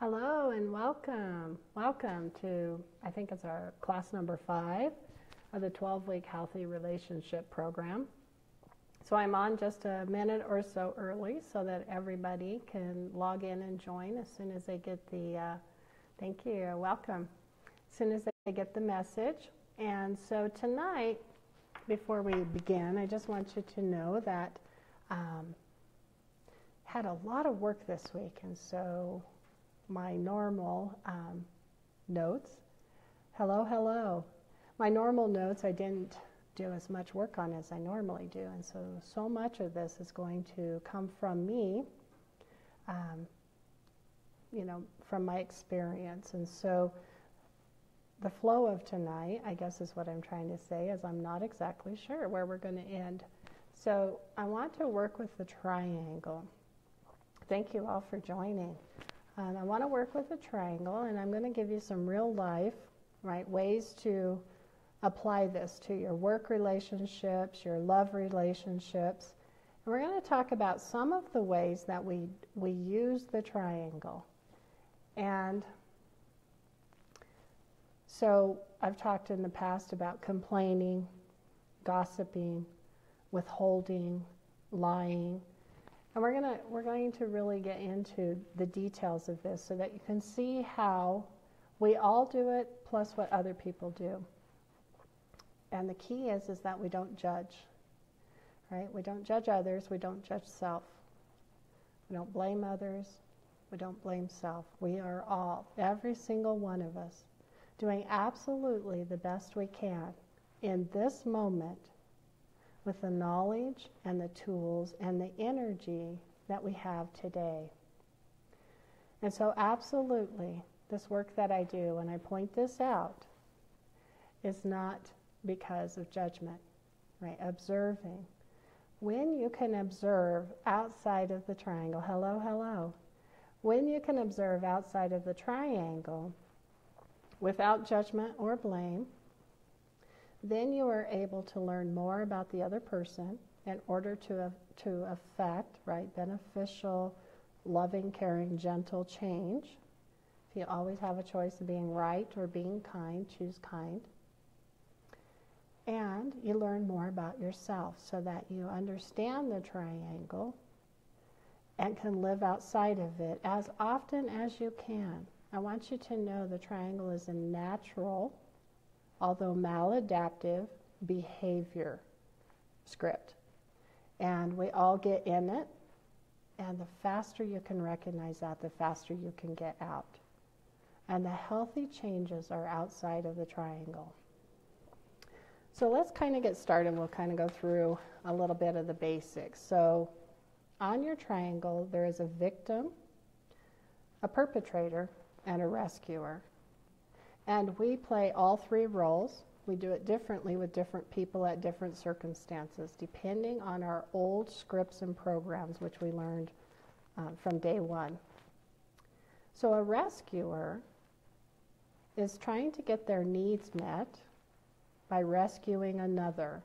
Hello and welcome. Welcome to, I think it's our class number five of the 12 week healthy relationship program. So I'm on just a minute or so early so that everybody can log in and join as soon as they get the, uh, thank you, welcome, as soon as they get the message. And so tonight, before we begin, I just want you to know that um, had a lot of work this week, and so my normal um, notes. Hello, hello. My normal notes I didn't do as much work on as I normally do, and so so much of this is going to come from me, um, you know, from my experience, and so the flow of tonight, I guess, is what I'm trying to say, is I'm not exactly sure where we're going to end. So I want to work with the triangle. Thank you all for joining. Um, I want to work with a triangle, and I'm going to give you some real life, right, ways to apply this to your work relationships, your love relationships. And we're going to talk about some of the ways that we, we use the triangle. And so I've talked in the past about complaining, gossiping, withholding, lying. And we're, gonna, we're going to really get into the details of this so that you can see how we all do it plus what other people do. And the key is, is that we don't judge, right? We don't judge others, we don't judge self. We don't blame others, we don't blame self. We are all, every single one of us, doing absolutely the best we can in this moment with the knowledge and the tools and the energy that we have today. And so, absolutely, this work that I do, and I point this out, is not because of judgment, right? Observing. When you can observe outside of the triangle, hello, hello. When you can observe outside of the triangle without judgment or blame, then you are able to learn more about the other person in order to, uh, to affect, right, beneficial, loving, caring, gentle change. If you always have a choice of being right or being kind, choose kind. And you learn more about yourself so that you understand the triangle and can live outside of it as often as you can. I want you to know the triangle is a natural although maladaptive behavior script. And we all get in it, and the faster you can recognize that, the faster you can get out. And the healthy changes are outside of the triangle. So let's kind of get started. We'll kind of go through a little bit of the basics. So, on your triangle, there is a victim, a perpetrator, and a rescuer. And we play all three roles. We do it differently with different people at different circumstances, depending on our old scripts and programs, which we learned uh, from day one. So, a rescuer is trying to get their needs met by rescuing another.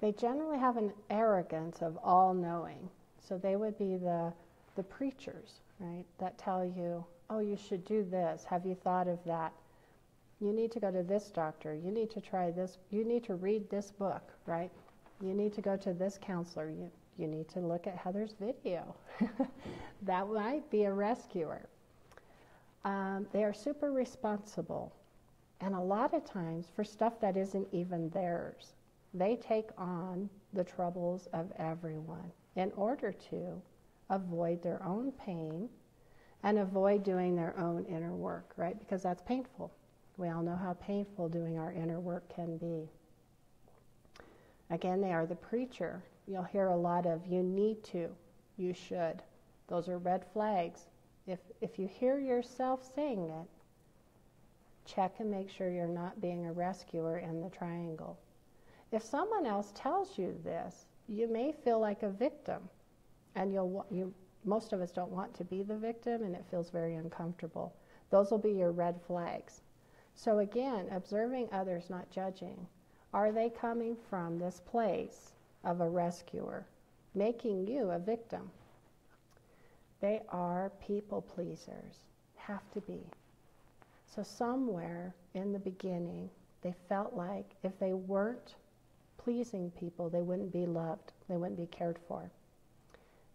They generally have an arrogance of all knowing. So, they would be the, the preachers, right, that tell you, oh, you should do this. Have you thought of that? You need to go to this doctor. You need to try this. You need to read this book, right? You need to go to this counselor. You, you need to look at Heather's video. that might be a rescuer. Um, they are super responsible. And a lot of times for stuff that isn't even theirs, they take on the troubles of everyone in order to avoid their own pain and avoid doing their own inner work, right? Because that's painful. We all know how painful doing our inner work can be. Again, they are the preacher. You'll hear a lot of you need to, you should. Those are red flags. If, if you hear yourself saying it, check and make sure you're not being a rescuer in the triangle. If someone else tells you this, you may feel like a victim and you'll, you most of us don't want to be the victim and it feels very uncomfortable. Those will be your red flags. So, again, observing others, not judging. Are they coming from this place of a rescuer, making you a victim? They are people pleasers, have to be. So, somewhere in the beginning, they felt like if they weren't pleasing people, they wouldn't be loved, they wouldn't be cared for.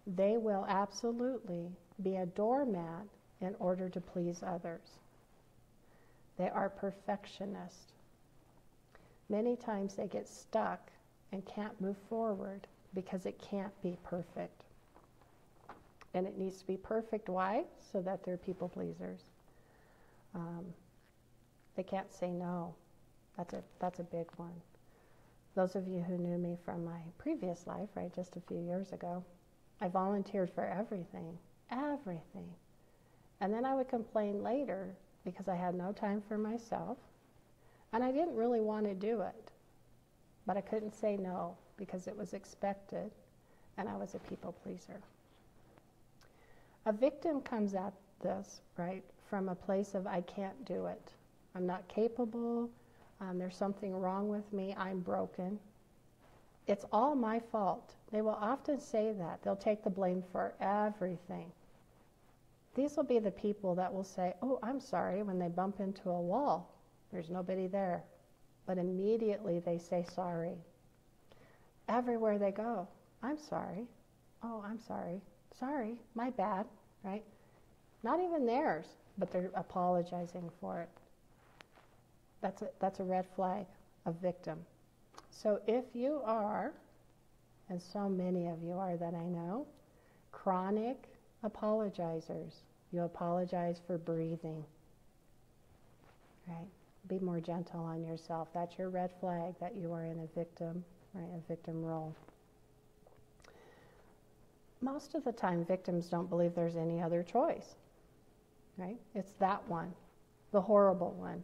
They will absolutely be a doormat in order to please others. They are perfectionists. Many times they get stuck and can't move forward because it can't be perfect. And it needs to be perfect. Why? So that they're people pleasers. Um, they can't say no. That's a, that's a big one. Those of you who knew me from my previous life, right, just a few years ago, I volunteered for everything, everything. And then I would complain later because I had no time for myself. And I didn't really want to do it. But I couldn't say no because it was expected and I was a people pleaser. A victim comes at this, right, from a place of I can't do it. I'm not capable. Um, there's something wrong with me. I'm broken. It's all my fault. They will often say that. They'll take the blame for everything. These will be the people that will say, Oh, I'm sorry, when they bump into a wall. There's nobody there. But immediately they say sorry. Everywhere they go, I'm sorry. Oh, I'm sorry. Sorry, my bad, right? Not even theirs, but they're apologizing for it. That's a, that's a red flag, a victim. So if you are, and so many of you are that I know, chronic apologizers, you apologize for breathing, right? Be more gentle on yourself. That's your red flag that you are in a victim, right? A victim role. Most of the time, victims don't believe there's any other choice, right? It's that one, the horrible one.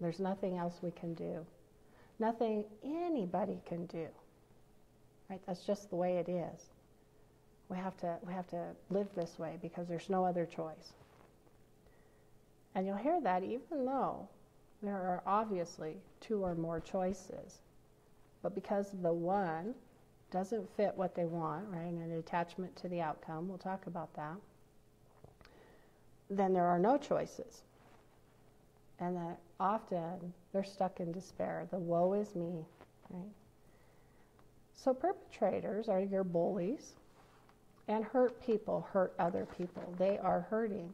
There's nothing else we can do. Nothing anybody can do. Right? That's just the way it is. We have to we have to live this way because there's no other choice. And you'll hear that even though there are obviously two or more choices. But because the one doesn't fit what they want, right, and an attachment to the outcome, we'll talk about that, then there are no choices. And that often they're stuck in despair. The woe is me, right? So perpetrators are your bullies, and hurt people hurt other people. They are hurting.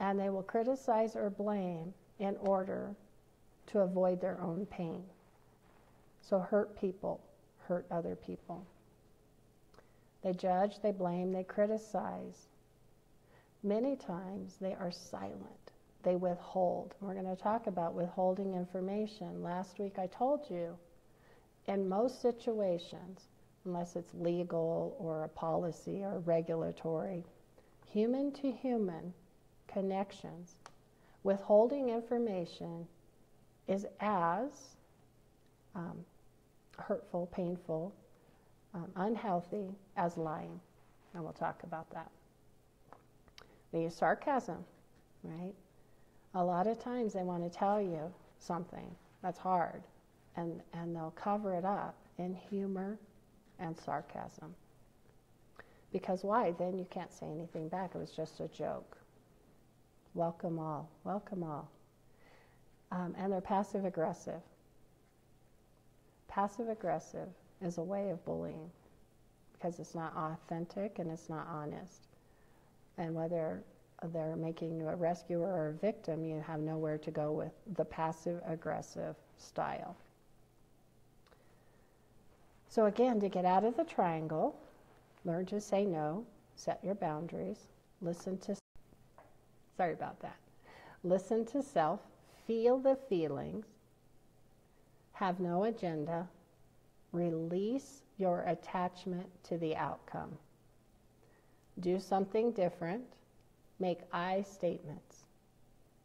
And they will criticize or blame in order to avoid their own pain. So, hurt people hurt other people. They judge, they blame, they criticize. Many times they are silent, they withhold. We're going to talk about withholding information. Last week I told you, in most situations, unless it's legal or a policy or regulatory, human to human connections, withholding information is as um, hurtful, painful, um, unhealthy as lying. And we'll talk about that. Use sarcasm, right? A lot of times they want to tell you something that's hard, and, and they'll cover it up in humor and sarcasm. Because why? Then you can't say anything back. It was just a joke. Welcome all. Welcome all. Um, and they're passive aggressive. Passive aggressive is a way of bullying because it's not authentic and it's not honest. And whether they're making you a rescuer or a victim, you have nowhere to go with the passive aggressive style. So, again, to get out of the triangle, learn to say no, set your boundaries, listen to, sorry about that, listen to self, feel the feelings, have no agenda, release your attachment to the outcome. Do something different, make I statements.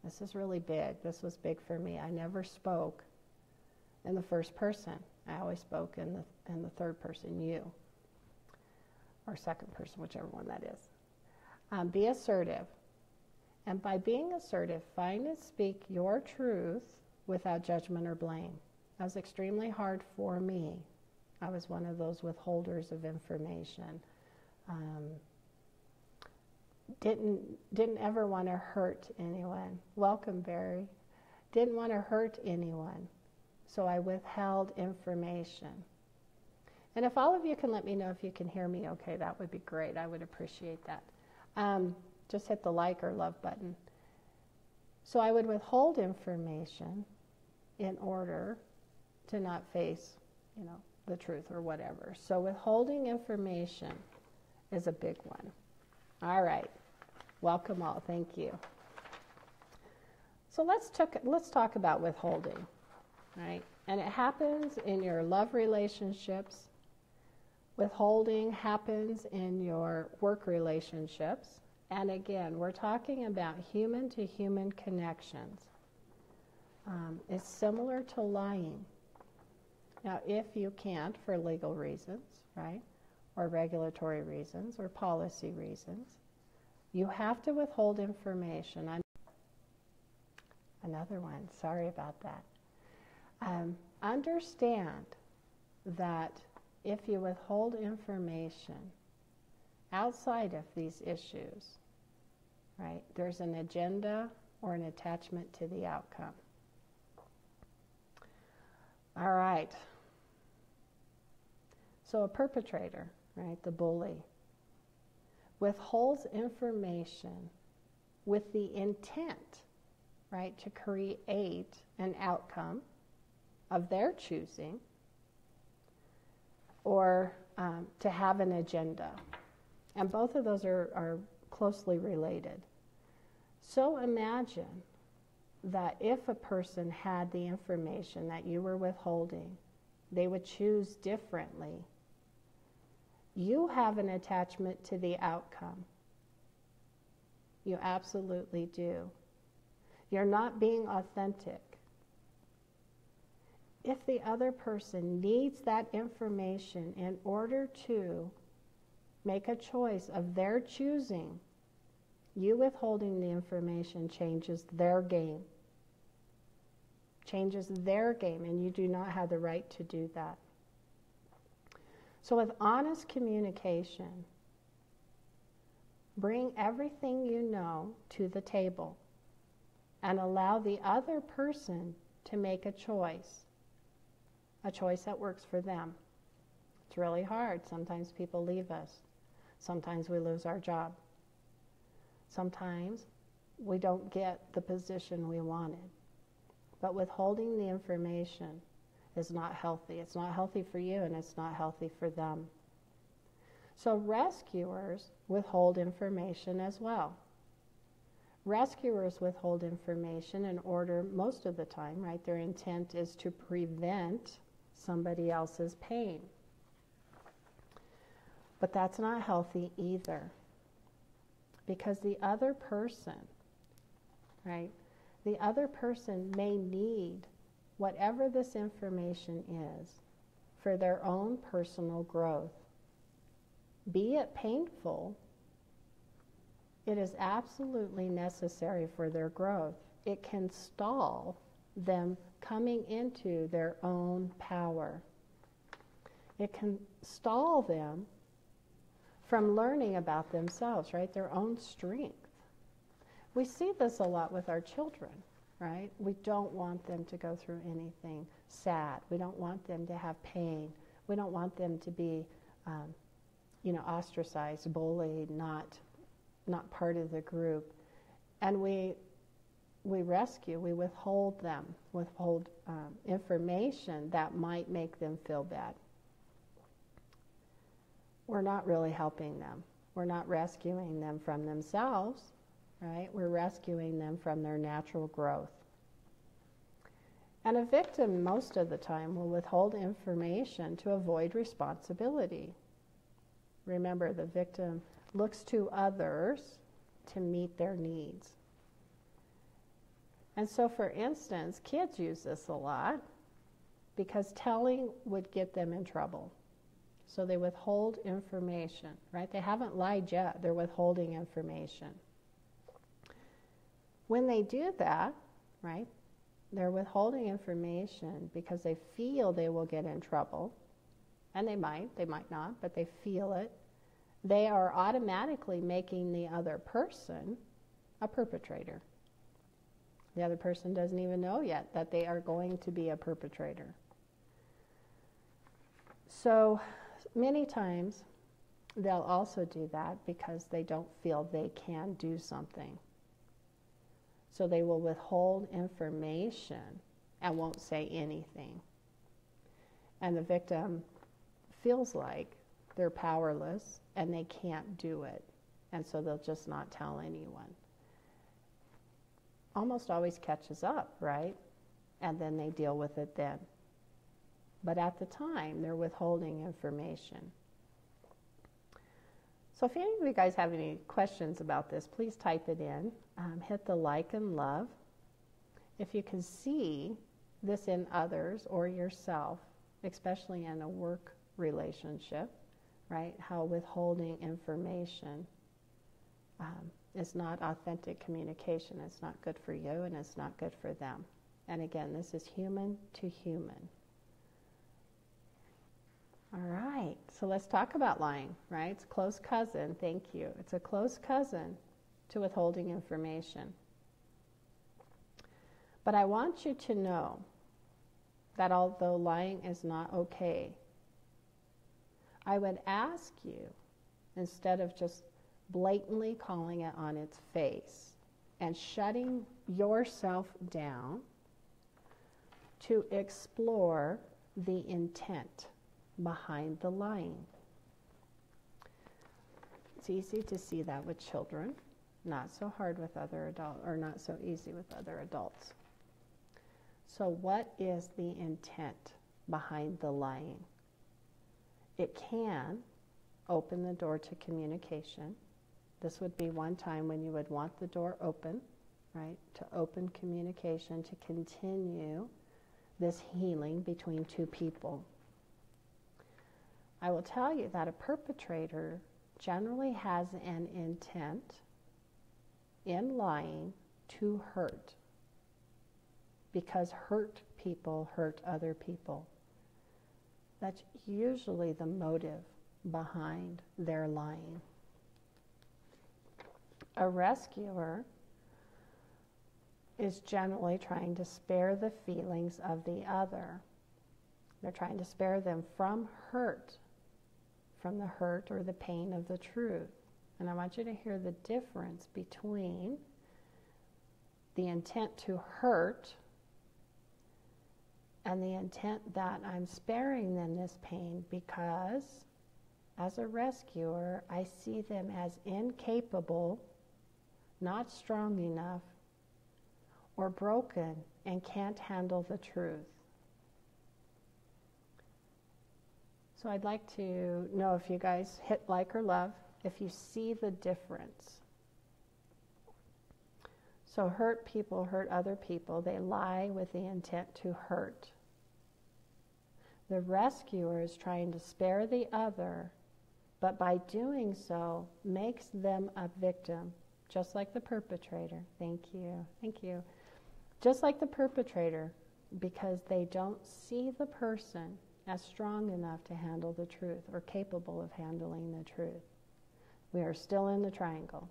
This is really big. This was big for me. I never spoke in the first person. I always spoke in the, in the third person, you, or second person, whichever one that is. Um, be assertive. And by being assertive, find and speak your truth without judgment or blame. That was extremely hard for me. I was one of those withholders of information. Um, didn't didn't ever want to hurt anyone. Welcome, Barry. Didn't want to hurt anyone, so I withheld information. And if all of you can let me know if you can hear me okay, that would be great. I would appreciate that. Um, just hit the like or love button. So I would withhold information in order to not face, you know, the truth or whatever. So withholding information is a big one. All right. Welcome all. Thank you. So let's talk, let's talk about withholding, right? And it happens in your love relationships. Withholding happens in your work relationships. And again, we're talking about human to human connections. Um, it's similar to lying. Now, if you can't for legal reasons, right, or regulatory reasons, or policy reasons, you have to withhold information. I'm Another one, sorry about that. Um, understand that if you withhold information outside of these issues, right, there's an agenda or an attachment to the outcome. All right. So a perpetrator, right, the bully, withholds information with the intent right, to create an outcome of their choosing or um, to have an agenda. And both of those are, are closely related. So imagine that if a person had the information that you were withholding, they would choose differently. You have an attachment to the outcome. You absolutely do. You're not being authentic. If the other person needs that information in order to make a choice of their choosing, you withholding the information changes their game. Changes their game, and you do not have the right to do that. So, with honest communication, bring everything you know to the table and allow the other person to make a choice, a choice that works for them. It's really hard. Sometimes people leave us. Sometimes we lose our job. Sometimes we don't get the position we wanted. But withholding the information is not healthy. It's not healthy for you and it's not healthy for them. So rescuers withhold information as well. Rescuers withhold information in order, most of the time, right? Their intent is to prevent somebody else's pain. But that's not healthy either. Because the other person, right? The other person may need whatever this information is for their own personal growth. Be it painful it is absolutely necessary for their growth. It can stall them coming into their own power. It can stall them from learning about themselves, right? Their own strength. We see this a lot with our children, right? We don't want them to go through anything sad. We don't want them to have pain. We don't want them to be, um, you know, ostracized, bullied, not not part of the group. And we, we rescue, we withhold them, withhold um, information that might make them feel bad. We're not really helping them. We're not rescuing them from themselves, right? We're rescuing them from their natural growth. And a victim, most of the time, will withhold information to avoid responsibility. Remember, the victim looks to others to meet their needs. And so, for instance, kids use this a lot because telling would get them in trouble. So they withhold information, right? They haven't lied yet, they're withholding information. When they do that, right, they're withholding information because they feel they will get in trouble. And they might, they might not, but they feel it they are automatically making the other person a perpetrator. The other person doesn't even know yet that they are going to be a perpetrator. So many times they'll also do that because they don't feel they can do something. So they will withhold information and won't say anything. And the victim feels like they're powerless and they can't do it. And so they'll just not tell anyone. Almost always catches up, right? And then they deal with it then. But at the time, they're withholding information. So if any of you guys have any questions about this, please type it in. Um, hit the like and love. If you can see this in others or yourself, especially in a work relationship, right? How withholding information um, is not authentic communication. It's not good for you and it's not good for them. And again, this is human to human. All right, so let's talk about lying, right? It's close cousin, thank you. It's a close cousin to withholding information. But I want you to know that although lying is not okay, I would ask you, instead of just blatantly calling it on its face and shutting yourself down, to explore the intent behind the lying. It's easy to see that with children, not so hard with other adults, or not so easy with other adults. So, what is the intent behind the lying? It can open the door to communication. This would be one time when you would want the door open, right? To open communication, to continue this healing between two people. I will tell you that a perpetrator generally has an intent in lying to hurt because hurt people hurt other people. That's usually the motive behind their lying. A rescuer is generally trying to spare the feelings of the other. They're trying to spare them from hurt, from the hurt or the pain of the truth. And I want you to hear the difference between the intent to hurt and the intent that I'm sparing them this pain because as a rescuer, I see them as incapable, not strong enough, or broken and can't handle the truth. So I'd like to know if you guys hit like or love, if you see the difference. So hurt people hurt other people. They lie with the intent to hurt. The rescuer is trying to spare the other, but by doing so, makes them a victim, just like the perpetrator. Thank you. Thank you. Just like the perpetrator, because they don't see the person as strong enough to handle the truth or capable of handling the truth. We are still in the triangle.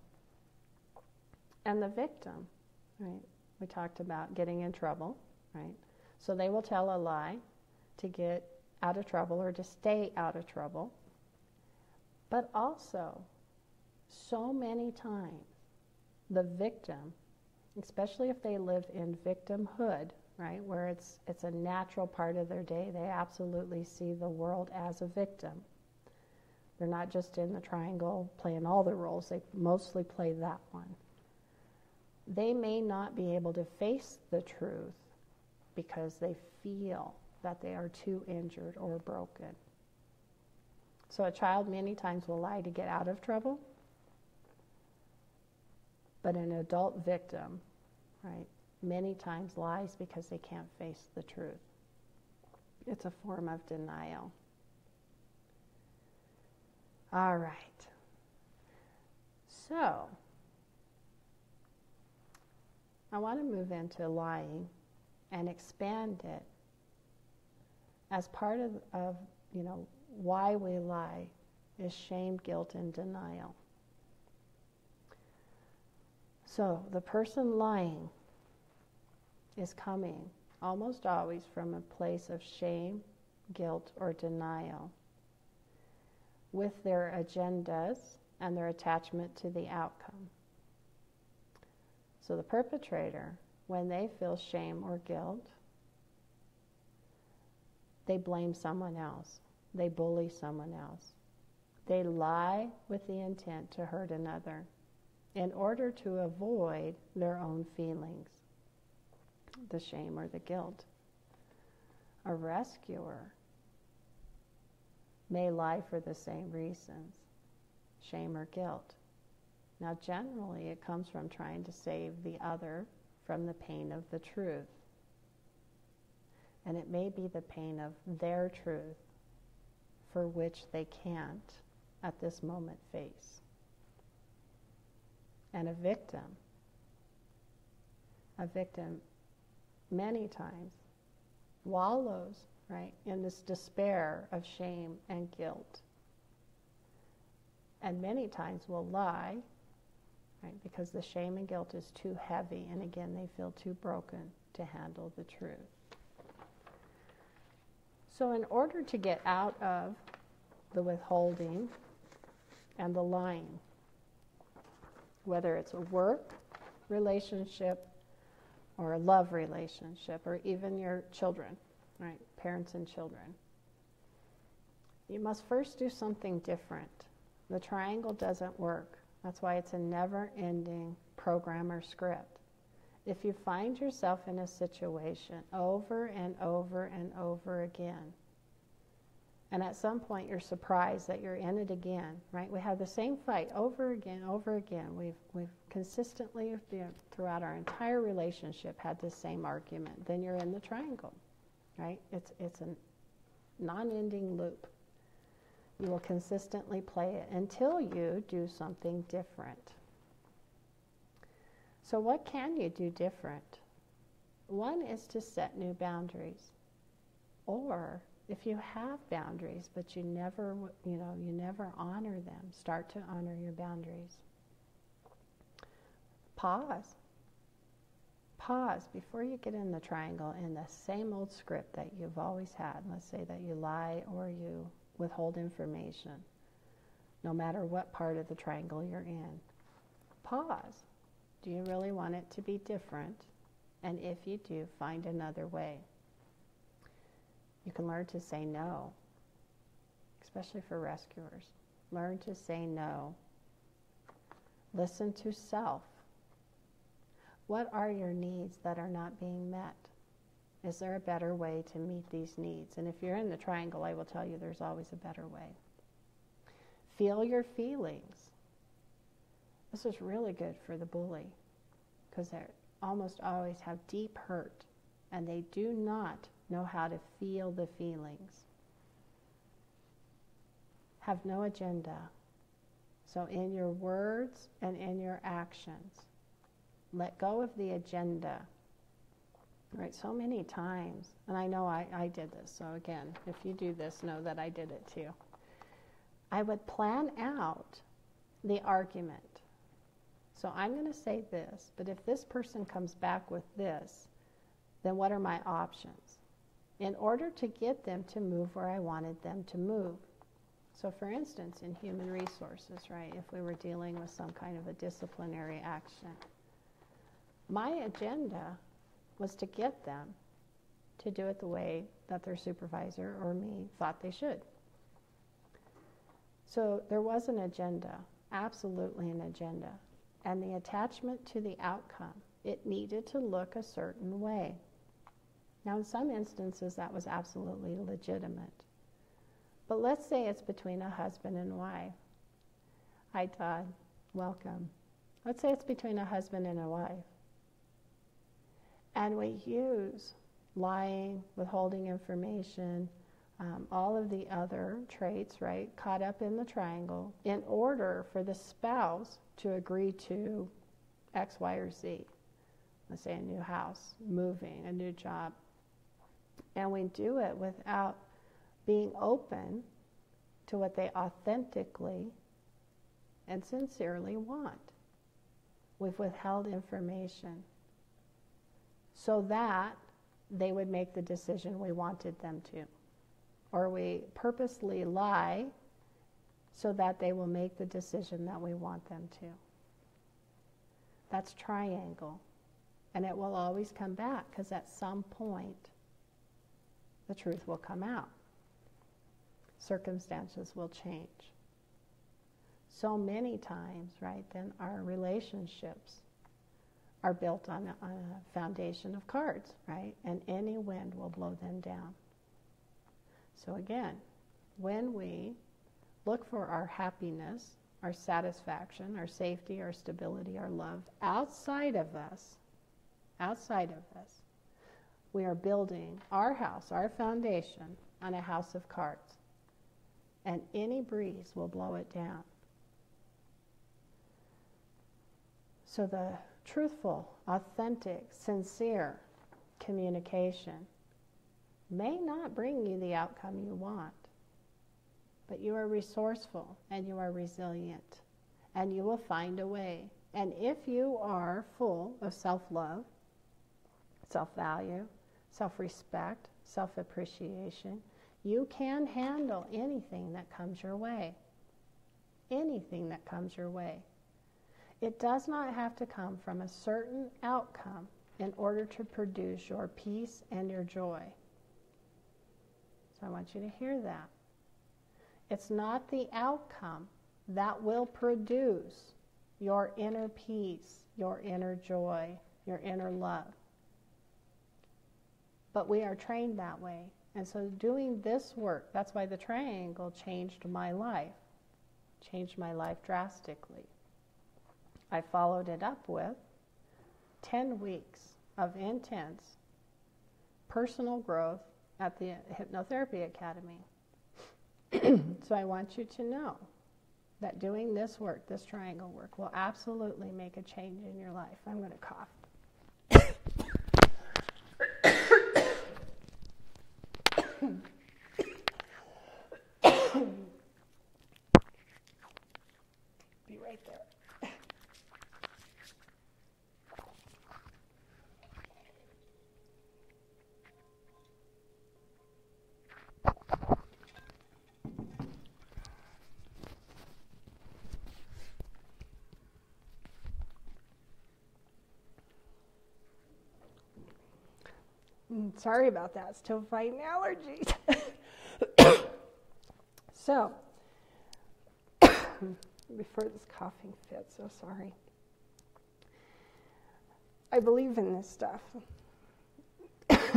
And the victim, right? We talked about getting in trouble, right? So they will tell a lie to get out of trouble or to stay out of trouble. But also, so many times, the victim, especially if they live in victimhood, right, where it's, it's a natural part of their day, they absolutely see the world as a victim. They're not just in the triangle playing all the roles, they mostly play that one. They may not be able to face the truth because they feel that they are too injured or broken. So a child many times will lie to get out of trouble, but an adult victim, right, many times lies because they can't face the truth. It's a form of denial. All right. So, I want to move into lying and expand it as part of, of you know why we lie is shame, guilt, and denial. So the person lying is coming almost always from a place of shame, guilt, or denial with their agendas and their attachment to the outcome. So the perpetrator, when they feel shame or guilt, they blame someone else. They bully someone else. They lie with the intent to hurt another in order to avoid their own feelings, the shame or the guilt. A rescuer may lie for the same reasons shame or guilt. Now, generally, it comes from trying to save the other from the pain of the truth. And it may be the pain of their truth for which they can't at this moment face. And a victim, a victim many times wallows, right, in this despair of shame and guilt. And many times will lie, right, because the shame and guilt is too heavy, and again, they feel too broken to handle the truth. So, in order to get out of the withholding and the lying, whether it's a work relationship or a love relationship or even your children, right? Parents and children. You must first do something different. The triangle doesn't work. That's why it's a never ending program or script. If you find yourself in a situation over and over and over again, and at some point you're surprised that you're in it again, right? We have the same fight over again, over again. We've, we've consistently, throughout our entire relationship, had the same argument. Then you're in the triangle, right? It's, it's a non ending loop. You will consistently play it until you do something different. So, what can you do different? One is to set new boundaries. Or if you have boundaries but you never you know you never honor them start to honor your boundaries pause pause before you get in the triangle in the same old script that you've always had let's say that you lie or you withhold information no matter what part of the triangle you're in pause do you really want it to be different and if you do find another way you can learn to say no, especially for rescuers. Learn to say no. Listen to self. What are your needs that are not being met? Is there a better way to meet these needs? And if you're in the triangle, I will tell you there's always a better way. Feel your feelings. This is really good for the bully because they almost always have deep hurt and they do not know how to feel the feelings. Have no agenda. So, in your words and in your actions, let go of the agenda. Right, so many times, and I know I, I did this, so again, if you do this, know that I did it too. I would plan out the argument. So I'm going to say this, but if this person comes back with this, then what are my options? in order to get them to move where I wanted them to move. So, for instance, in human resources, right, if we were dealing with some kind of a disciplinary action, my agenda was to get them to do it the way that their supervisor or me thought they should. So, there was an agenda, absolutely an agenda. And the attachment to the outcome, it needed to look a certain way. Now, in some instances, that was absolutely legitimate. But let's say it's between a husband and wife. Hi, Todd. Welcome. Let's say it's between a husband and a wife. And we use lying, withholding information, um, all of the other traits, right, caught up in the triangle, in order for the spouse to agree to X, Y, or Z. Let's say a new house, moving, a new job, and we do it without being open to what they authentically and sincerely want. We've withheld information so that they would make the decision we wanted them to. Or we purposely lie so that they will make the decision that we want them to. That's triangle. And it will always come back because at some point the truth will come out. Circumstances will change. So many times, right, then our relationships are built on a, on a foundation of cards, right? And any wind will blow them down. So again, when we look for our happiness, our satisfaction, our safety, our stability, our love outside of us, outside of us, we are building our house, our foundation, on a house of cards. And any breeze will blow it down. So the truthful, authentic, sincere communication may not bring you the outcome you want, but you are resourceful and you are resilient and you will find a way. And if you are full of self love, self value, self respect, self appreciation, you can handle anything that comes your way. Anything that comes your way. It does not have to come from a certain outcome in order to produce your peace and your joy. So I want you to hear that. It's not the outcome that will produce your inner peace, your inner joy, your inner love. But we are trained that way. And so doing this work, that's why the triangle changed my life, changed my life drastically. I followed it up with 10 weeks of intense personal growth at the Hypnotherapy Academy. so I want you to know that doing this work, this triangle work, will absolutely make a change in your life. I'm going to cough. Sorry about that. Still fighting allergies. so, before this coughing fit, so sorry. I believe in this stuff.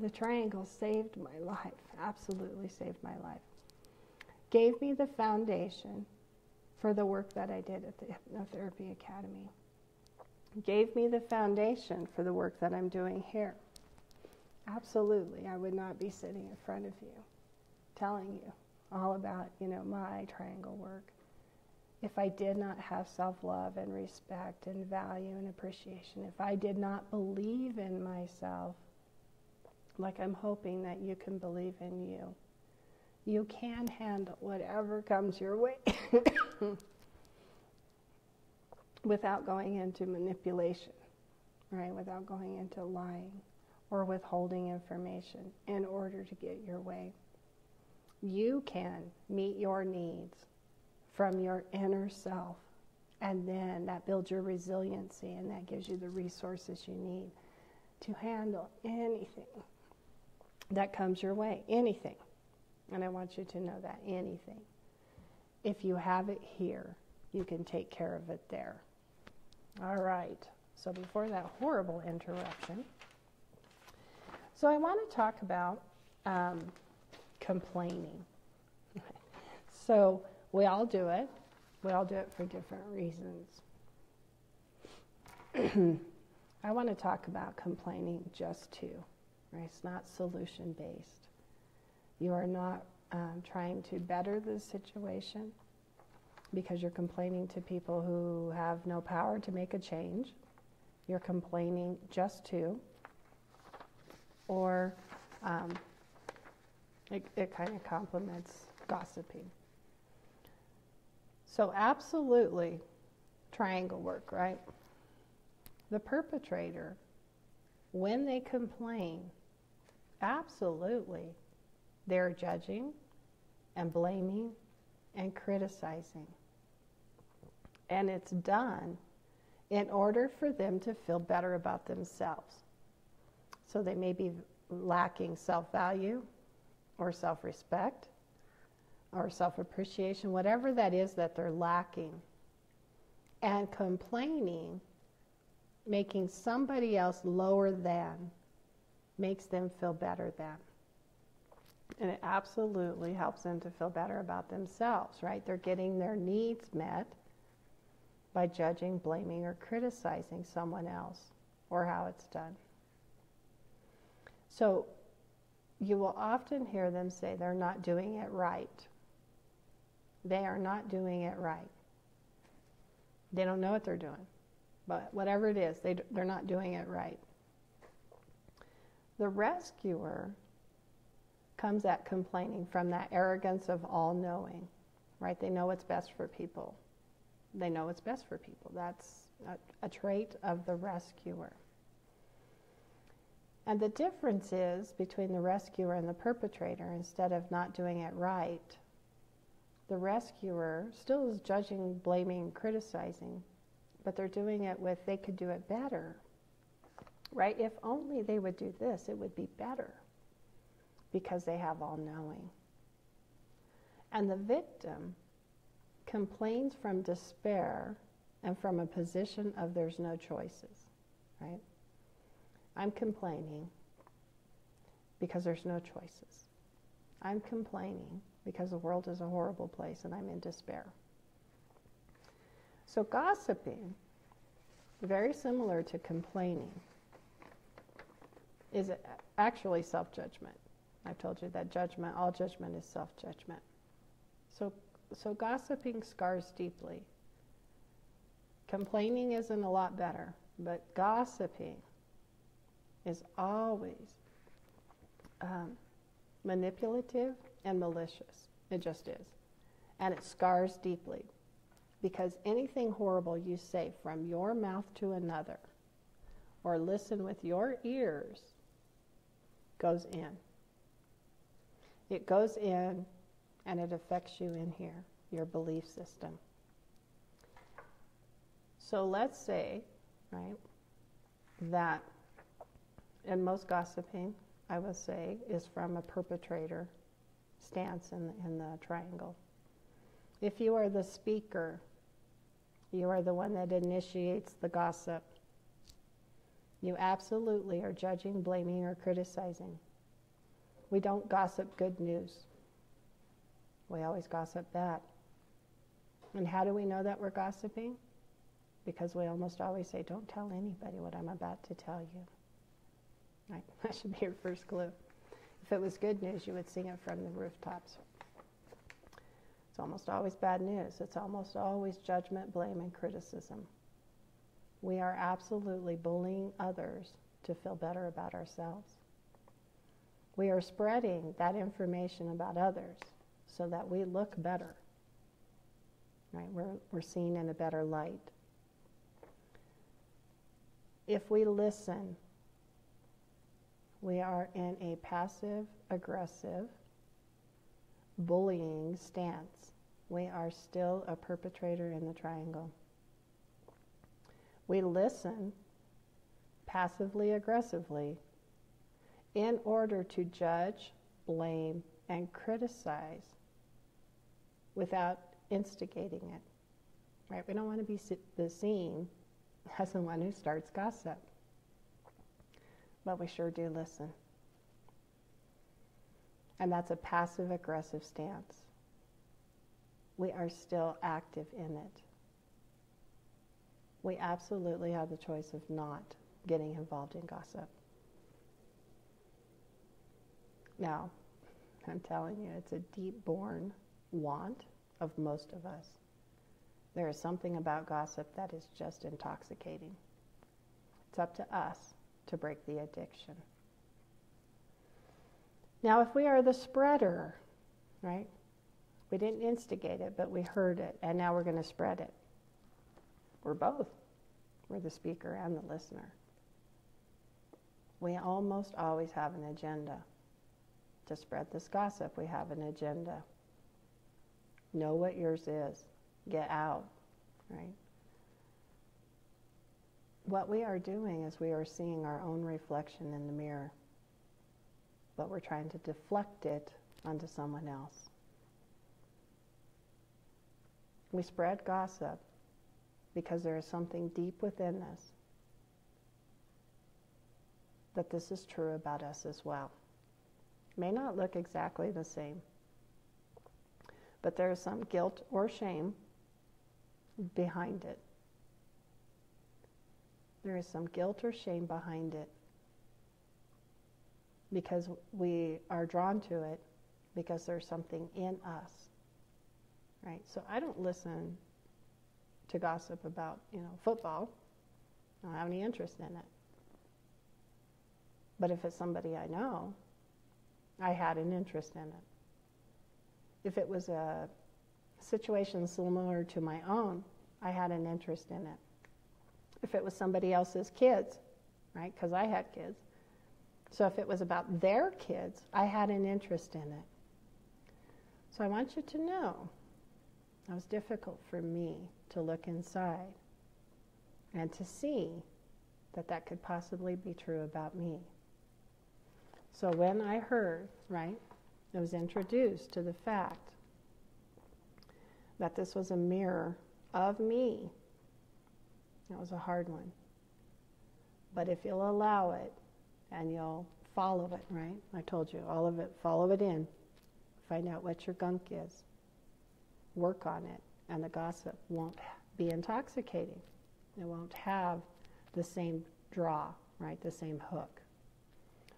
the triangle saved my life, absolutely saved my life. Gave me the foundation for the work that I did at the Hypnotherapy Academy gave me the foundation for the work that I'm doing here. Absolutely, I would not be sitting in front of you telling you all about, you know, my triangle work if I did not have self-love and respect and value and appreciation. If I did not believe in myself like I'm hoping that you can believe in you. You can handle whatever comes your way. without going into manipulation, right? Without going into lying or withholding information in order to get your way. You can meet your needs from your inner self, and then that builds your resiliency and that gives you the resources you need to handle anything that comes your way. Anything. And I want you to know that anything. If you have it here, you can take care of it there. All right. So before that horrible interruption, so I want to talk about um, complaining. so we all do it. We all do it for different reasons. I want to talk about complaining just to, right? It's not solution based. You are not um, trying to better the situation because you're complaining to people who have no power to make a change. You're complaining just to, or um, It, it kind of complements gossiping. So, absolutely, triangle work, right? The perpetrator, when they complain, absolutely, they're judging and blaming and criticizing. And it's done in order for them to feel better about themselves. So they may be lacking self value or self respect or self appreciation, whatever that is that they're lacking. And complaining, making somebody else lower than, makes them feel better than. And it absolutely helps them to feel better about themselves, right? They're getting their needs met by judging, blaming, or criticizing someone else or how it's done. So you will often hear them say they're not doing it right. They are not doing it right. They don't know what they're doing. But whatever it is, they, they're not doing it right. The rescuer comes at complaining from that arrogance of all knowing, right? They know what's best for people. They know what's best for people. That's a, a trait of the rescuer. And the difference is between the rescuer and the perpetrator, instead of not doing it right, the rescuer still is judging, blaming, criticizing, but they're doing it with they could do it better. Right? If only they would do this, it would be better because they have all knowing. And the victim complains from despair and from a position of there's no choices, right? I'm complaining because there's no choices. I'm complaining because the world is a horrible place and I'm in despair. So, gossiping, very similar to complaining, is actually self judgment. I've told you that judgment, all judgment is self judgment. So, so gossiping scars deeply. Complaining isn't a lot better, but gossiping is always um, manipulative and malicious. It just is. And it scars deeply because anything horrible you say from your mouth to another or listen with your ears goes in. It goes in and it affects you in here, your belief system. So let's say, right, that in most gossiping, I would say, is from a perpetrator stance in, in the triangle. If you are the speaker, you are the one that initiates the gossip. You absolutely are judging, blaming, or criticizing. We don't gossip good news. We always gossip bad. And how do we know that we're gossiping? Because we almost always say, Don't tell anybody what I'm about to tell you. Right? That should be your first clue. If it was good news, you would sing it from the rooftops. It's almost always bad news. It's almost always judgment, blame, and criticism. We are absolutely bullying others to feel better about ourselves. We are spreading that information about others so that we look better. Right? We're, we're seen in a better light. If we listen, we are in a passive aggressive bullying stance. We are still a perpetrator in the triangle. We listen passively aggressively in order to judge, blame, and criticize without instigating it. Right? We don't want to be the seen as the one who starts gossip. But we sure do listen. And that's a passive aggressive stance. We are still active in it. We absolutely have the choice of not getting involved in gossip. Now, I'm telling you, it's a deep born want of most of us. There is something about gossip that is just intoxicating. It's up to us to break the addiction. Now, if we are the spreader, right? We didn't instigate it, but we heard it, and now we're going to spread it. We're both. We're the speaker and the listener. We almost always have an agenda. To spread this gossip, we have an agenda. Know what yours is. Get out, right? What we are doing is we are seeing our own reflection in the mirror, but we're trying to deflect it onto someone else. We spread gossip because there is something deep within us that this is true about us as well. May not look exactly the same, but there is some guilt or shame behind it. There is some guilt or shame behind it because we are drawn to it because there's something in us. Right? So I don't listen to gossip about, you know, football. I don't have any interest in it. But if it's somebody I know, I had an interest in it. If it was a situation similar to my own, I had an interest in it. If it was somebody else's kids, right? Because I had kids. So if it was about their kids, I had an interest in it. So I want you to know it was difficult for me to look inside and to see that that could possibly be true about me. So when I heard, right, I was introduced to the fact that this was a mirror of me. That was a hard one. But if you'll allow it and you'll follow it, right? I told you, all of it, follow it in. Find out what your gunk is. Work on it, and the gossip won't be intoxicating. It won't have the same draw, right? The same hook.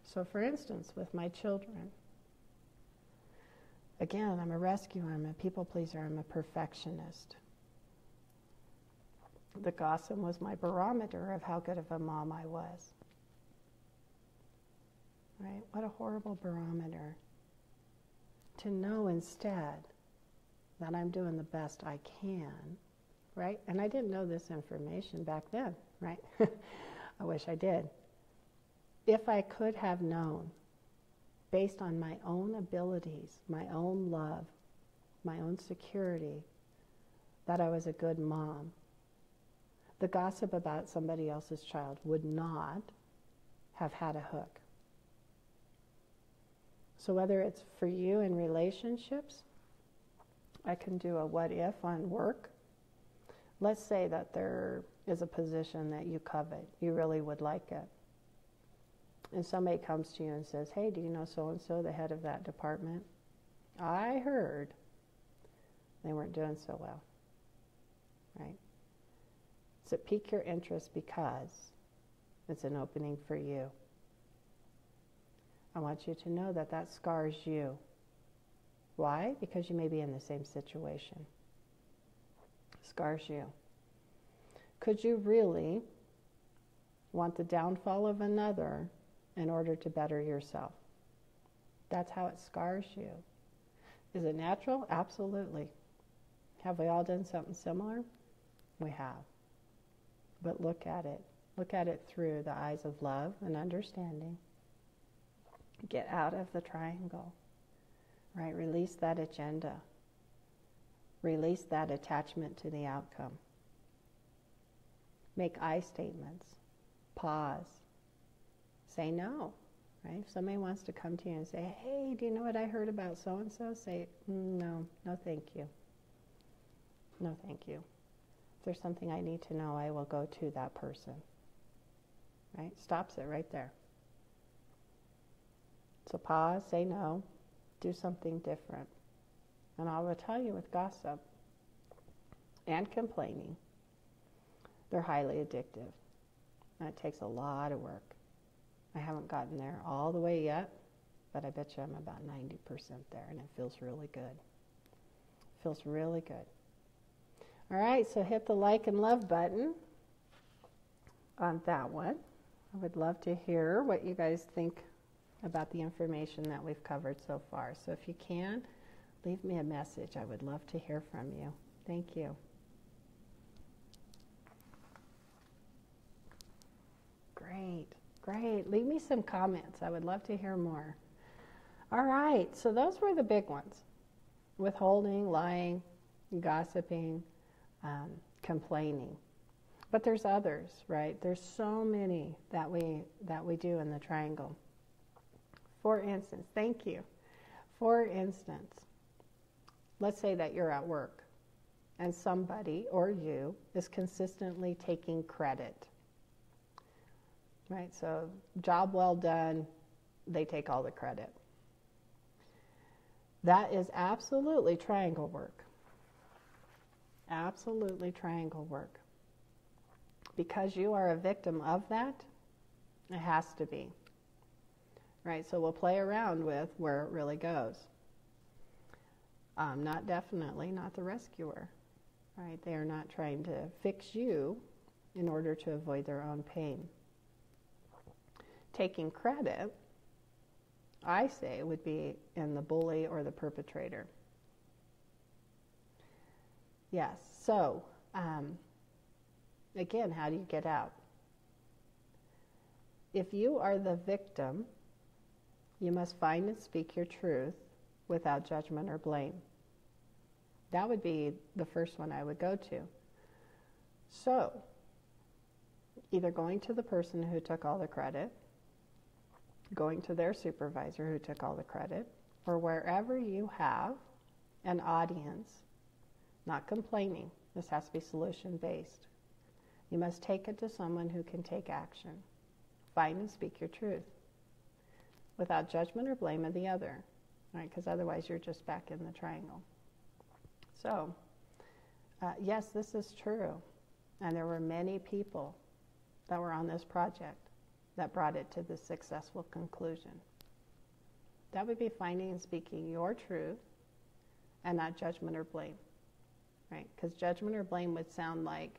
So, for instance, with my children, again, I'm a rescuer, I'm a people pleaser, I'm a perfectionist. The gossip was my barometer of how good of a mom I was. Right? What a horrible barometer to know instead that I'm doing the best I can, right? And I didn't know this information back then, right? I wish I did. If I could have known, based on my own abilities, my own love, my own security, that I was a good mom, the gossip about somebody else's child would not have had a hook. So, whether it's for you in relationships, I can do a what if on work. Let's say that there is a position that you covet, you really would like it. And somebody comes to you and says, Hey, do you know so and so, the head of that department? I heard they weren't doing so well. Right? It pique your interest because it's an opening for you? I want you to know that that scars you. Why? Because you may be in the same situation. Scars you. Could you really want the downfall of another in order to better yourself? That's how it scars you. Is it natural? Absolutely. Have we all done something similar? We have. But look at it. Look at it through the eyes of love and understanding. Get out of the triangle, right? Release that agenda. Release that attachment to the outcome. Make I statements. Pause. Say no, right? If somebody wants to come to you and say, hey, do you know what I heard about so and so? Say, mm, no, no, thank you. No, thank you. If there's something I need to know, I will go to that person. Right? Stops it right there. So pause, say no, do something different. And I will tell you with gossip and complaining, they're highly addictive. And it takes a lot of work. I haven't gotten there all the way yet, but I bet you I'm about 90% there, and it feels really good. Feels really good. All right, so hit the like and love button on that one. I would love to hear what you guys think about the information that we've covered so far. So if you can, leave me a message. I would love to hear from you. Thank you. Great, great. Leave me some comments. I would love to hear more. All right, so those were the big ones withholding, lying, gossiping, um, complaining. But there's others, right? There's so many that we that we do in the triangle. For instance, thank you. For instance, let's say that you're at work and somebody or you is consistently taking credit. Right? So, job well done, they take all the credit. That is absolutely triangle work. Absolutely triangle work. Because you are a victim of that, it has to be. Right? So we'll play around with where it really goes. Um, not definitely, not the rescuer. Right? They are not trying to fix you in order to avoid their own pain. Taking credit, I say, would be in the bully or the perpetrator. Yes, so um, again, how do you get out? If you are the victim, you must find and speak your truth without judgment or blame. That would be the first one I would go to. So, either going to the person who took all the credit, going to their supervisor who took all the credit, or wherever you have an audience, not complaining. This has to be solution based. You must take it to someone who can take action. Find and speak your truth without judgment or blame of the other, right? Because otherwise you're just back in the triangle. So, uh, yes, this is true. And there were many people that were on this project that brought it to the successful conclusion. That would be finding and speaking your truth and not judgment or blame, right? Because judgment or blame would sound like,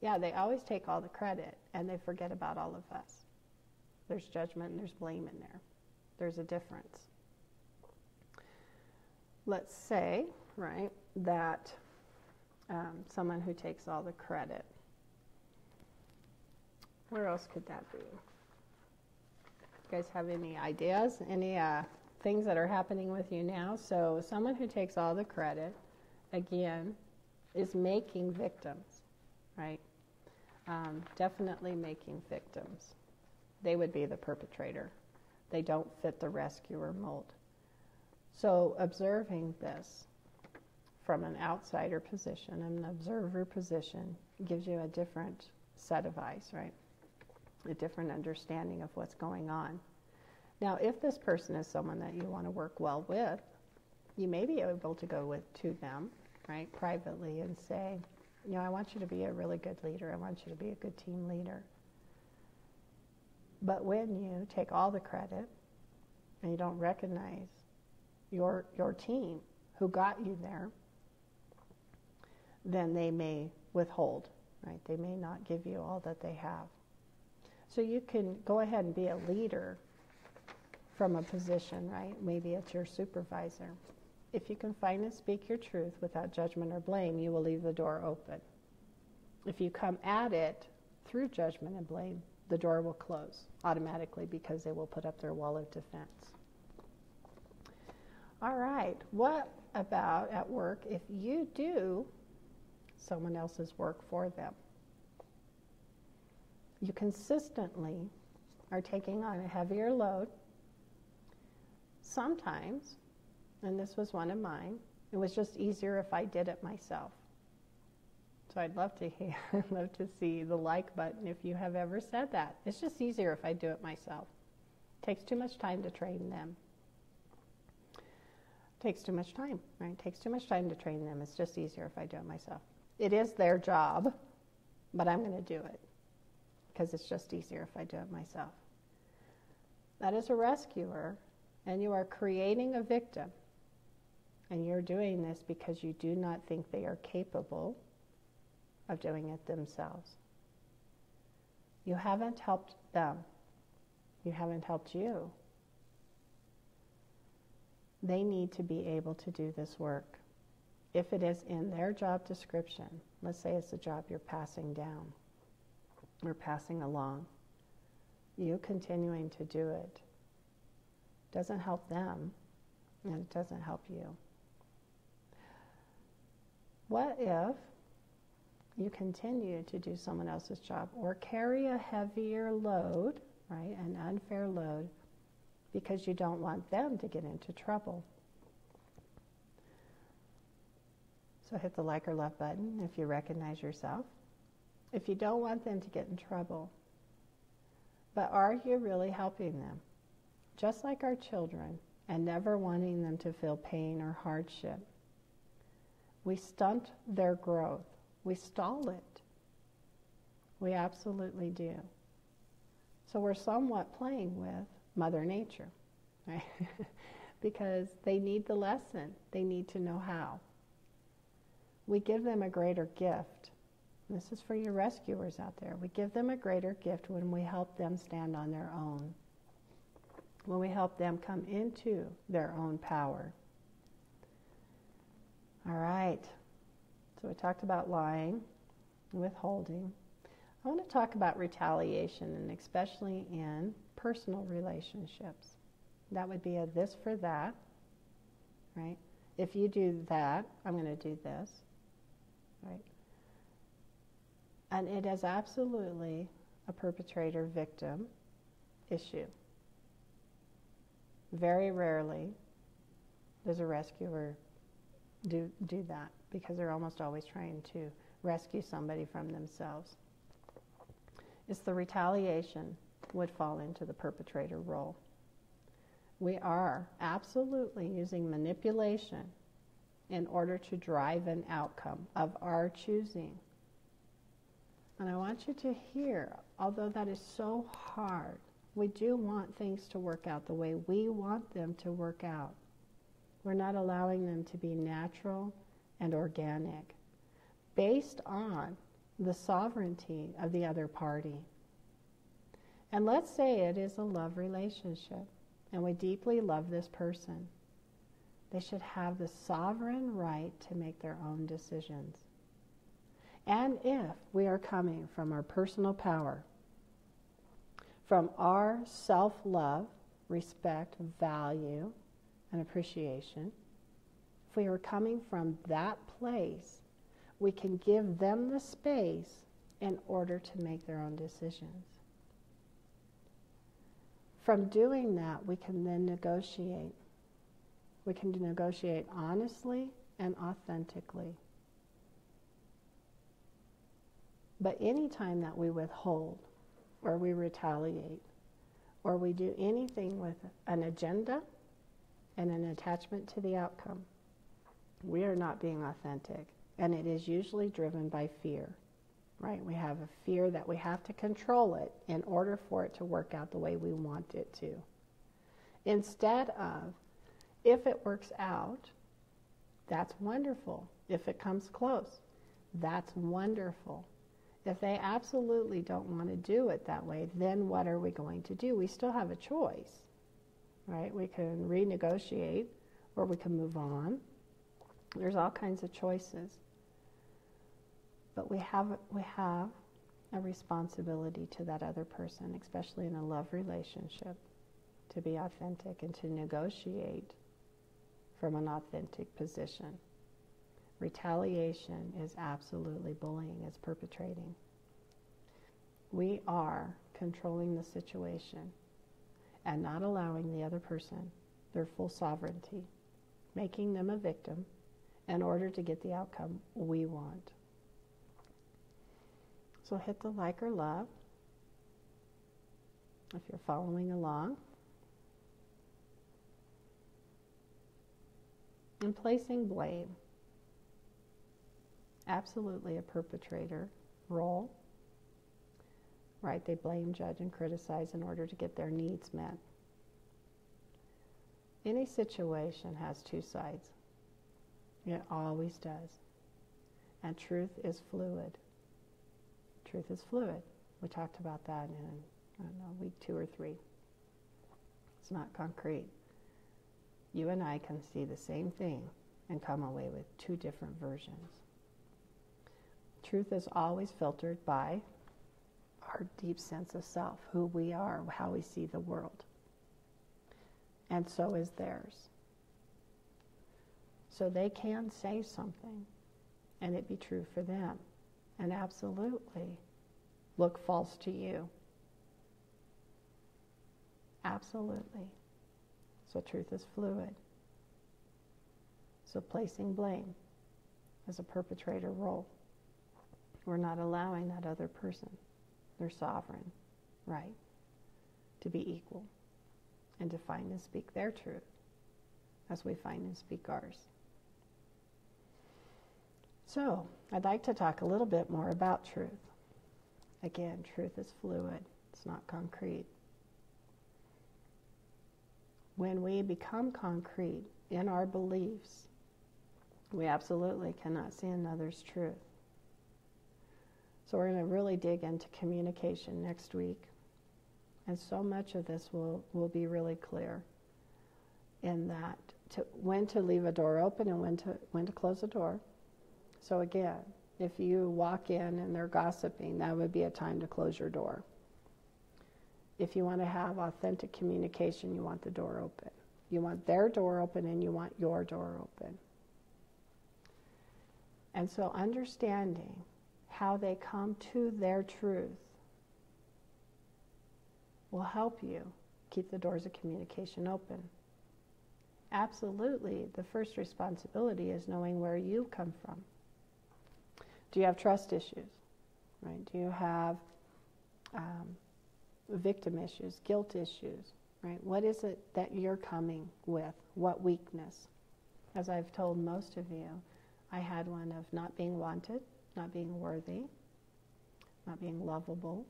yeah, they always take all the credit and they forget about all of us. There's judgment and there's blame in there. There's a difference. Let's say, right, that um, someone who takes all the credit. Where else could that be? Guys have any ideas? Any uh, things that are happening with you now? So, someone who takes all the credit, again, is making victims, right? Um, definitely making victims. They would be the perpetrator. They don't fit the rescuer mold. So, observing this from an outsider position, an observer position, gives you a different set of eyes, right? A different understanding of what's going on. Now, if this person is someone that you want to work well with, you may be able to go with to them, right, privately and say, you know, I want you to be a really good leader. I want you to be a good team leader. But when you take all the credit and you don't recognize your, your team who got you there, then they may withhold, right? They may not give you all that they have. So you can go ahead and be a leader from a position, right? Maybe it's your supervisor. If you can find and speak your truth without judgment or blame, you will leave the door open. If you come at it through judgment and blame, the door will close automatically because they will put up their wall of defense. All right, what about at work if you do someone else's work for them? You consistently are taking on a heavier load. Sometimes, and this was one of mine, it was just easier if I did it myself. So I'd love to hear, I'd love to see the like button if you have ever said that. It's just easier if I do it myself. It takes too much time to train them. It takes too much time, right? It takes too much time to train them. It's just easier if I do it myself. It is their job, but I'm going to do it because it's just easier if I do it myself. That is a rescuer, and you are creating a victim. And you're doing this because you do not think they are capable of doing it themselves. You haven't helped them. You haven't helped you. they need to be able to do this work. If it is in their job description, let's say it's a job you're passing down or passing along, you continuing to do it doesn't help them and it doesn't help you. What if you continue to do someone else's job or carry a heavier load, right, an unfair load, because you don't want them to get into trouble? So hit the like or love button if you recognize yourself. If you don't want them to get in trouble, but are you really helping them? Just like our children, and never wanting them to feel pain or hardship. We stunt their growth we stall it. We absolutely do. So we're somewhat playing with Mother Nature, right? because they need the lesson, they need to know how. We give them a greater gift. This is for your rescuers out there. We give them a greater gift when we help them stand on their own, when we help them come into their own power. All right. So we talked about lying, withholding. I want to talk about retaliation, and especially in personal relationships. That would be a this for that, right? If you do that, I'm going to do this, right? And it is absolutely a perpetrator victim issue. Very rarely does a rescuer do, do that because they're almost always trying to rescue somebody from themselves. It's the retaliation would fall into the perpetrator role. We are absolutely using manipulation in order to drive an outcome of our choosing. And I want you to hear, although that is so hard, we do want things to work out the way we want them to work out. We're not allowing them to be natural and organic based on the sovereignty of the other party. And let's say it is a love relationship and we deeply love this person. They should have the sovereign right to make their own decisions. And if we are coming from our personal power, from our self love, respect, value, and appreciation, if we are coming from that place, we can give them the space in order to make their own decisions. From doing that, we can then negotiate. We can negotiate honestly and authentically. But anytime that we withhold or we retaliate or we do anything with an agenda and an attachment to the outcome, we are not being authentic. And it is usually driven by fear, right? We have a fear that we have to control it in order for it to work out the way we want it to. Instead of, if it works out, that's wonderful. If it comes close, that's wonderful. If they absolutely don't want to do it that way, then what are we going to do? We still have a choice, right? We can renegotiate or we can move on there's all kinds of choices. But we have, we have a responsibility to that other person, especially in a love relationship, to be authentic and to negotiate from an authentic position. Retaliation is absolutely bullying, it's perpetrating. We are controlling the situation and not allowing the other person their full sovereignty, making them a victim in order to get the outcome we want. So hit the like or love if you're following along. And placing blame. Absolutely a perpetrator role. Right? They blame, judge, and criticize in order to get their needs met. Any situation has two sides. It always does. And truth is fluid. Truth is fluid. We talked about that in, I don't know, week two or three. It's not concrete. you and I can see the same thing and come away with two different versions. Truth is always filtered by our deep sense of self, who we are, how we see the world. And so is theirs. So they can say something and it be true for them and absolutely look false to you. Absolutely. So truth is fluid. So placing blame as a perpetrator role. We're not allowing that other person, their sovereign right, to be equal and to find and speak their truth as we find and speak ours. So, I'd like to talk a little bit more about truth. Again, truth is fluid, it's not concrete. When we become concrete in our beliefs, we absolutely cannot see another's truth. So, we're going to really dig into communication next week. And so much of this will, will be really clear in that to, when to leave a door open and when to, when to close a door. So, again, if you walk in and they're gossiping, that would be a time to close your door. If you want to have authentic communication, you want the door open. You want their door open and you want your door open. And so, understanding how they come to their truth will help you keep the doors of communication open. Absolutely, the first responsibility is knowing where you come from. Do you have trust issues? Right? Do you have um, victim issues, guilt issues? Right? What is it that you're coming with? What weakness? As I've told most of you, I had one of not being wanted, not being worthy, not being lovable,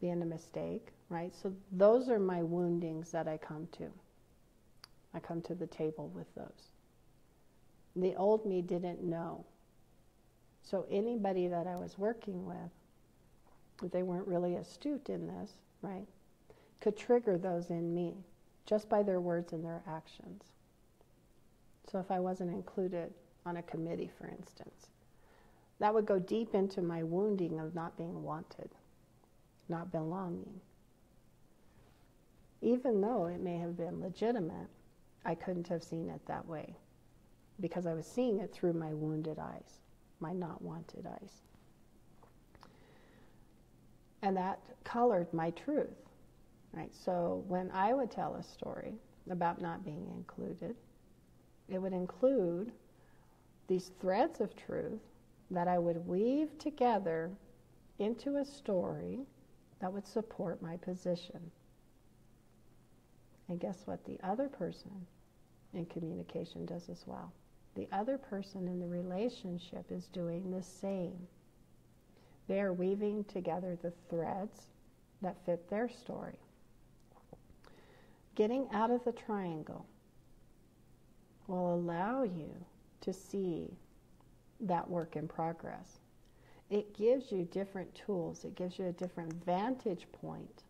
being a mistake, right? So those are my woundings that I come to. I come to the table with those. The old me didn't know. So anybody that I was working with, if they weren't really astute in this, right, could trigger those in me just by their words and their actions. So if I wasn't included on a committee, for instance, that would go deep into my wounding of not being wanted, not belonging. Even though it may have been legitimate, I couldn't have seen it that way because I was seeing it through my wounded eyes, my not wanted eyes. And that colored my truth, right? So when I would tell a story about not being included, it would include these threads of truth that I would weave together into a story that would support my position. And guess what? The other person in communication does as well. The other person in the relationship is doing the same. They are weaving together the threads that fit their story. Getting out of the triangle will allow you to see that work in progress. It gives you different tools, it gives you a different vantage point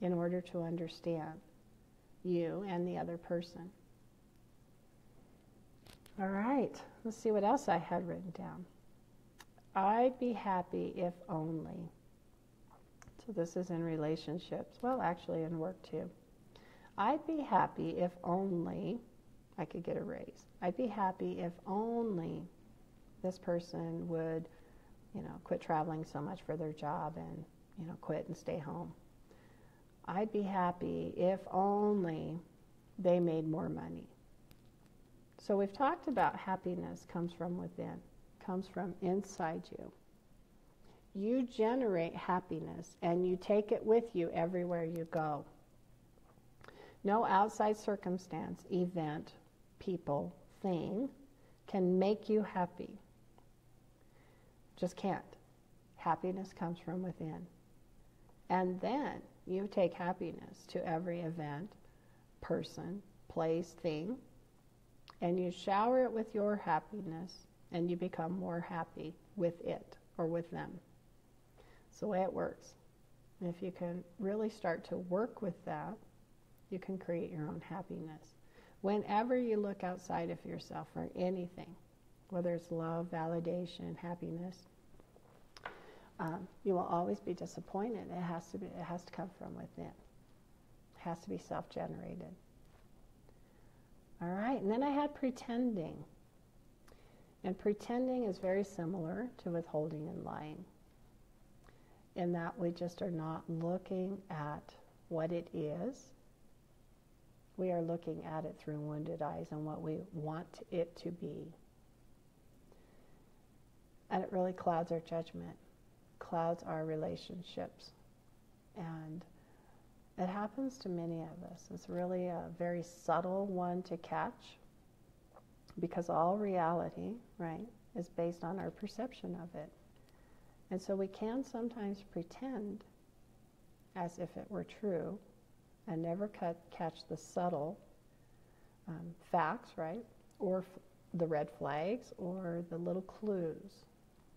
in order to understand you and the other person. All right, let's see what else I had written down. I'd be happy if only. So this is in relationships. Well, actually, in work too. I'd be happy if only I could get a raise. I'd be happy if only this person would, you know, quit traveling so much for their job and, you know, quit and stay home. I'd be happy if only they made more money. So we've talked about happiness comes from within, comes from inside you. You generate happiness and you take it with you everywhere you go. No outside circumstance, event, people, thing can make you happy. Just can't. Happiness comes from within. And then you take happiness to every event, person, place, thing, and you shower it with your happiness, and you become more happy with it or with them. It's the way it works. If you can really start to work with that, you can create your own happiness. Whenever you look outside of yourself for anything, whether it's love, validation, happiness, um, you will always be disappointed. It has to be. It has to come from within. It has to be self-generated. All right, and then I had pretending. And pretending is very similar to withholding and lying, in that we just are not looking at what it is. We are looking at it through wounded eyes and what we want it to be. And it really clouds our judgment, clouds our relationships. And it happens to many of us. It's really a very subtle one to catch because all reality, right, is based on our perception of it. And so we can sometimes pretend as if it were true and never cut, catch the subtle um, facts, right, or f- the red flags or the little clues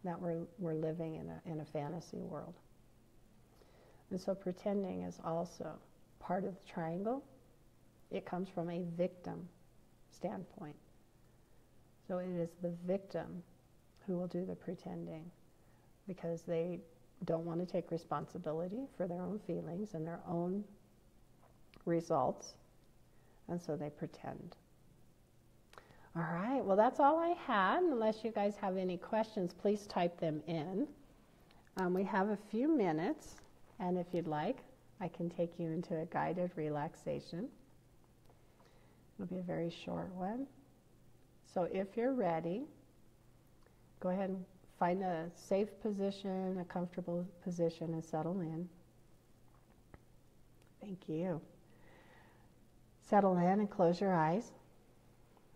that we're, we're living in a, in a fantasy world. And so pretending is also part of the triangle. It comes from a victim standpoint. So it is the victim who will do the pretending because they don't want to take responsibility for their own feelings and their own results, and so they pretend. All right, well, that's all I had. Unless you guys have any questions, please type them in. Um, we have a few minutes, and if you'd like, I can take you into a guided relaxation. It'll be a very short one. So if you're ready, go ahead and find a safe position, a comfortable position, and settle in. Thank you. Settle in and close your eyes.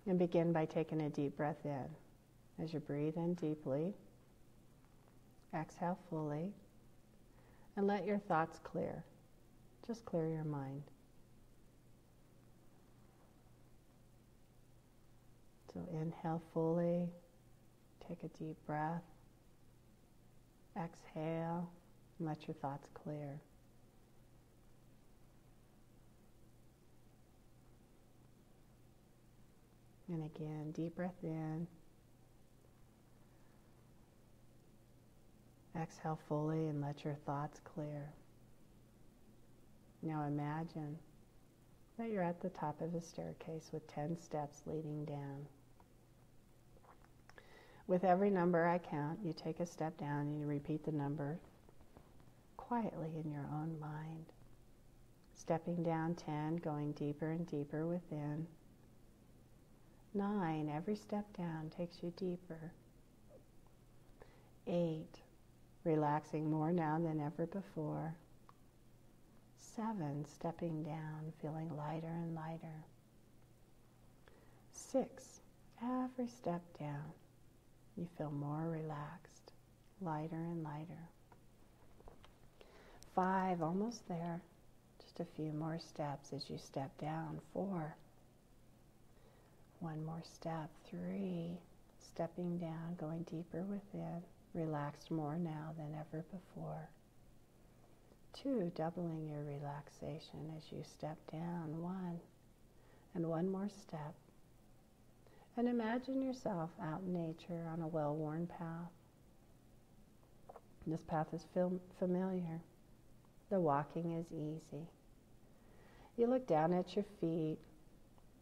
And begin by taking a deep breath in. As you breathe in deeply, exhale fully, and let your thoughts clear. Just clear your mind. So inhale fully, take a deep breath, exhale, and let your thoughts clear. And again, deep breath in. Exhale fully and let your thoughts clear. Now imagine that you're at the top of a staircase with 10 steps leading down. With every number I count, you take a step down and you repeat the number quietly in your own mind. Stepping down 10, going deeper and deeper within. Nine, every step down takes you deeper. Eight, relaxing more now than ever before. Seven, stepping down, feeling lighter and lighter. Six, every step down, you feel more relaxed, lighter and lighter. Five, almost there. Just a few more steps as you step down. Four, one more step. Three, stepping down, going deeper within, relaxed more now than ever before. Two, doubling your relaxation as you step down. One, and one more step. And imagine yourself out in nature on a well worn path. This path is familiar. The walking is easy. You look down at your feet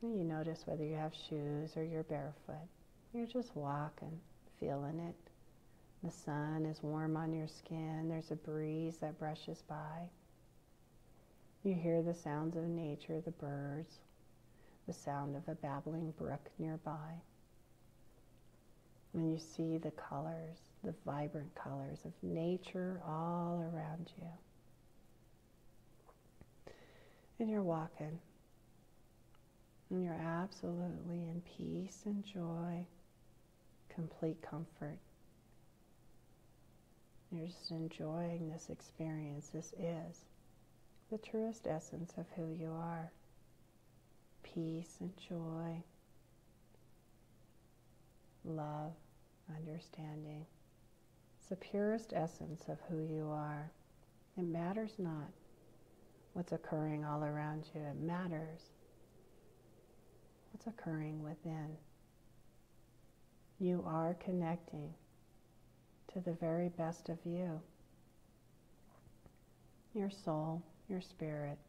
you notice whether you have shoes or you're barefoot. You're just walking, feeling it. The sun is warm on your skin. There's a breeze that brushes by. You hear the sounds of nature, the birds, the sound of a babbling brook nearby. And you see the colors, the vibrant colors of nature all around you. And you're walking and you're absolutely in peace and joy, complete comfort. You're just enjoying this experience. This is the truest essence of who you are peace and joy, love, understanding. It's the purest essence of who you are. It matters not what's occurring all around you, it matters What's occurring within? You are connecting to the very best of you. Your soul, your spirit,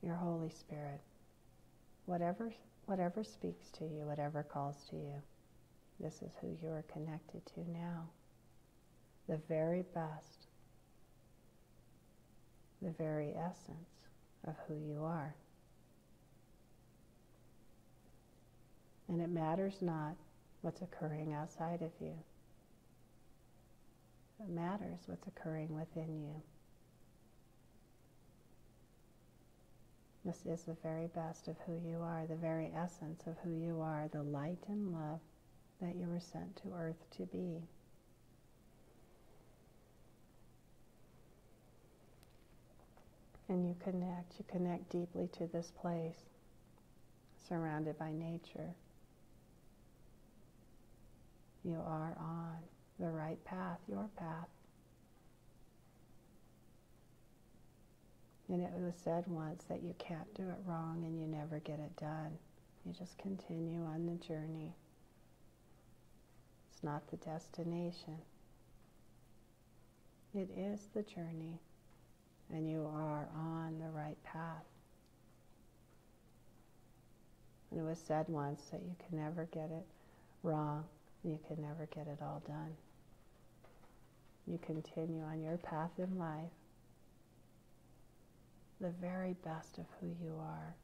your Holy Spirit. Whatever, whatever speaks to you, whatever calls to you, this is who you are connected to now. The very best, the very essence of who you are. And it matters not what's occurring outside of you. It matters what's occurring within you. This is the very best of who you are, the very essence of who you are, the light and love that you were sent to earth to be. And you connect, you connect deeply to this place, surrounded by nature. You are on the right path, your path. And it was said once that you can't do it wrong and you never get it done. You just continue on the journey. It's not the destination. It is the journey, and you are on the right path. And it was said once that you can never get it wrong, you can never get it all done. You continue on your path in life the very best of who you are.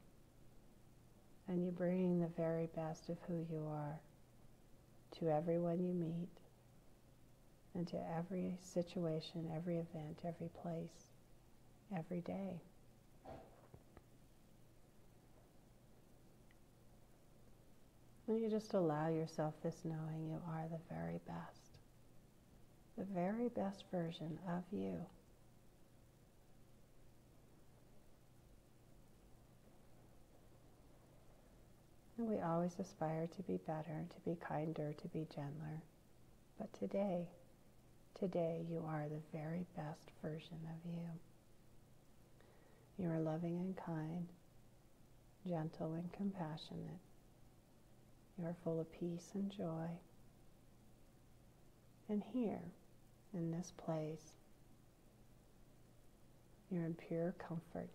And you bring the very best of who you are to everyone you meet and to every situation, every event, every place, every day. And you just allow yourself this knowing you are the very best, the very best version of you. And we always aspire to be better, to be kinder, to be gentler. But today, today you are the very best version of you. You are loving and kind, gentle and compassionate. You are full of peace and joy. And here, in this place, you're in pure comfort,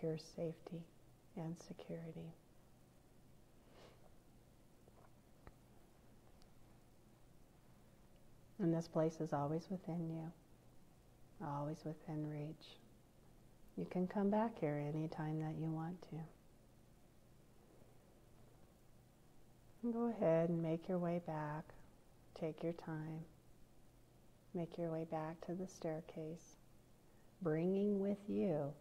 pure safety and security. And this place is always within you, always within reach. You can come back here anytime that you want to. And go ahead and make your way back. Take your time. Make your way back to the staircase, bringing with you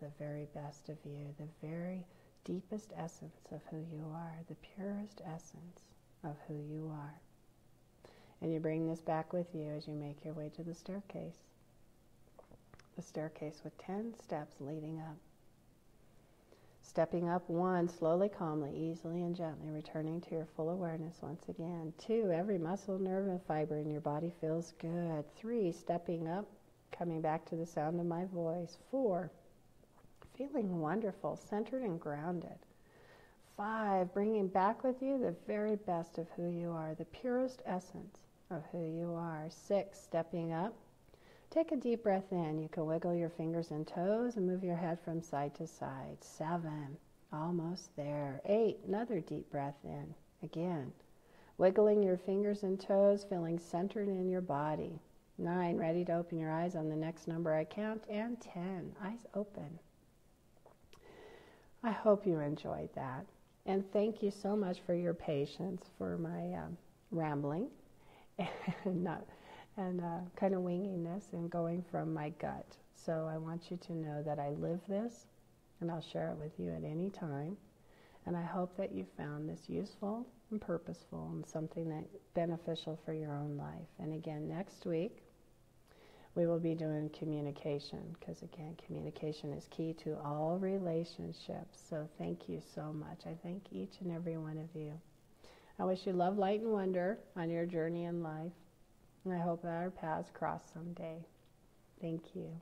the very best of you, the very deepest essence of who you are, the purest essence of who you are. And you bring this back with you as you make your way to the staircase. The staircase with 10 steps leading up. Stepping up, one, slowly, calmly, easily, and gently, returning to your full awareness once again. Two, every muscle, nerve, and fiber in your body feels good. Three, stepping up, coming back to the sound of my voice. Four, feeling wonderful, centered, and grounded. Five, bringing back with you the very best of who you are, the purest essence of who you are. Six, stepping up. Take a deep breath in. You can wiggle your fingers and toes and move your head from side to side. Seven, almost there. Eight, another deep breath in. Again, wiggling your fingers and toes, feeling centered in your body. Nine, ready to open your eyes on the next number I count. And ten, eyes open. I hope you enjoyed that. And thank you so much for your patience for my um, rambling and not and uh, kind of winging this and going from my gut. So I want you to know that I live this, and I'll share it with you at any time. And I hope that you found this useful and purposeful and something that beneficial for your own life. And again, next week we will be doing communication because again, communication is key to all relationships. So thank you so much. I thank each and every one of you. I wish you love, light, and wonder on your journey in life. And I hope that our paths cross someday. Thank you.